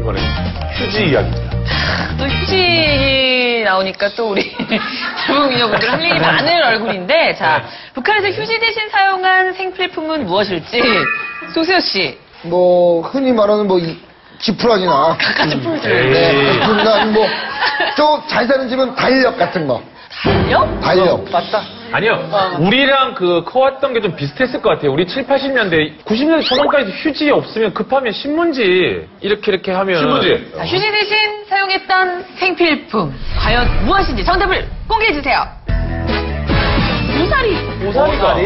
이번에 휴지 이야기입니다. 또 휴지 나오니까 또 우리 젊은 미녀분들 할 얘기 많은 얼굴인데 자 북한에서 휴지 대신 사용한 생필품은 무엇일지 송세호 씨. 뭐 흔히 말하는 뭐 이, 지푸라기나. 갖가지 풀들 네, 지푸라기나 뭐또 잘 사는 집은 달력 같은 거. 달력? 달력. 맞다. 아니요. 우리랑 그 커왔던 게 좀 비슷했을 것 같아요. 우리 7, 80년대, 90년대 초반까지 휴지 없으면 급하면 신문지 이렇게 이렇게 하면 신문지. 자, 휴지 대신 사용했던 생필품 과연 무엇인지 정답을 공개해 주세요. 오사리 오사리가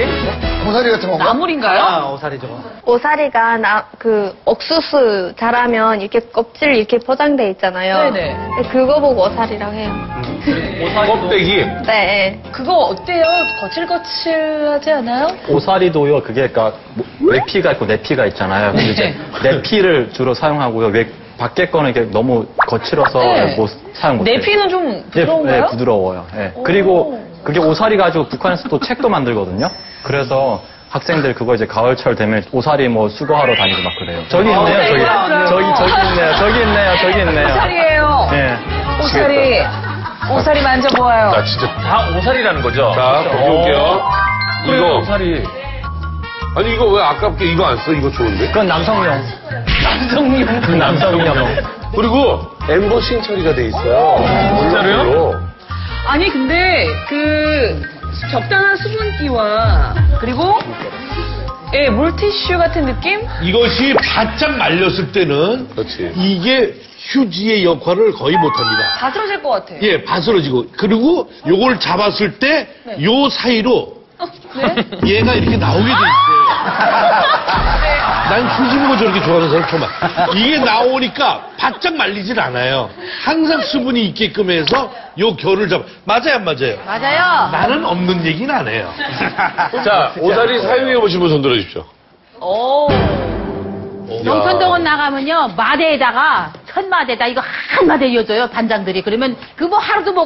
고사리 같은 건가? 나물인가요? 아, 오사리 저거. 오사리가 나, 그 옥수수 자라면 이렇게 껍질 이렇게 포장돼 있잖아요. 네네. 그거 보고 오사리라고 해요. 껍데기. 네. 그거 어때요? 거칠거칠하지 않아요? 오사리도요, 그게 그니까 외피가 있고 내피가 있잖아요. 근데 이제 내피를 주로 사용하고요. 외, 밖에 거는 이게 너무 거칠어서 네. 못 사용 못해요. 내피는 좀 예, 부드러운가요? 네, 부드러워요. 예. 그리고 그게 오사리 가지고 북한에서 또 책도 만들거든요. 그래서 학생들 그거 이제 가을철 되면 오사리 뭐 수거하러 다니고 막 그래요. 저기 있네요, 저기. 맞아요. 저기, 저기 있네요, 저기 있네요, 저기 있네요. 오사리예요. 예. 오사리. 오사리 만져보아요. 나 진짜. 다 오사리라는 거죠. 자, 거기 올게요. 그래, 이거. 오사리. 아니, 이거 왜 아깝게 이거 안 써? 이거 좋은데? 그건 남성용. 남성용. 그 남성용. 그리고 엠보싱 처리가 돼 있어요. 진짜로요? 아니 근데 그 적당한 수분기와 그리고 예 물티슈 같은 느낌? 이것이 바짝 말렸을 때는 그렇지. 이게 휴지의 역할을 거의 못합니다. 다 쓰러질 것 같아. 예, 바스러지고 그리고 요걸 잡았을 때요 사이로 어, 네. 얘가 이렇게 나오게 돼 있어요. 난 휴지 보고 저렇게 좋아하는 사람 처음 봐. 이게 나오니까 바짝 말리질 않아요. 항상 수분이 있게끔 해서 요 결을 잡아. 맞아요, 안 맞아요? 맞아요. 나는 없는 얘기는 안 해요. 자, 오다리 사용해 보신 분 손 들어 주십시오. 오. 농촌동원 나가면요 마대에다가 천마대다 이거 한 마대 이어줘요 반장들이 그러면 그 뭐 하루도 못